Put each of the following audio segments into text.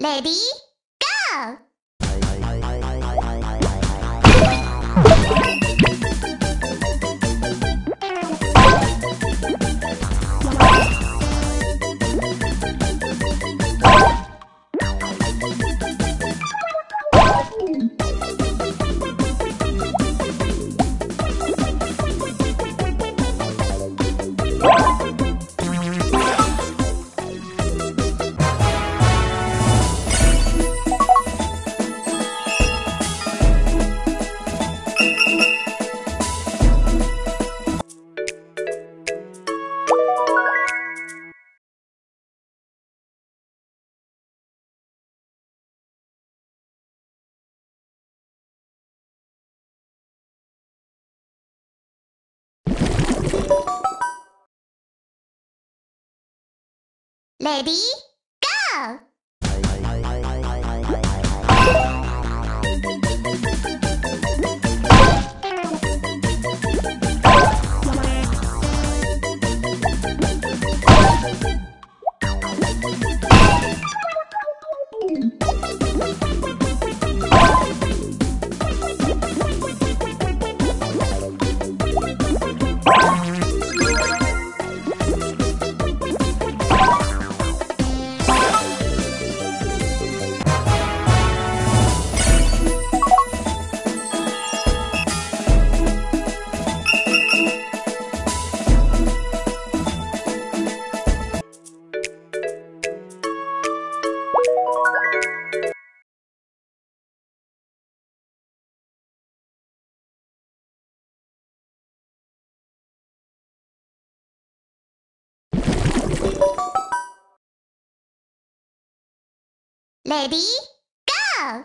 Ready, go! Ready, go! Ready, go!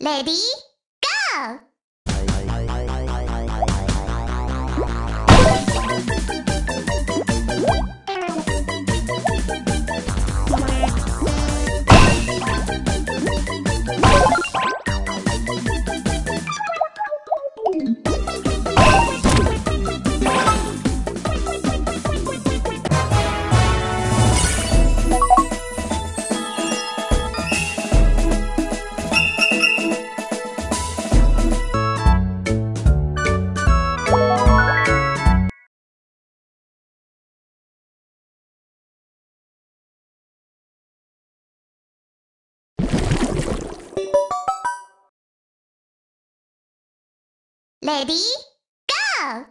Ready, go! Ready, go!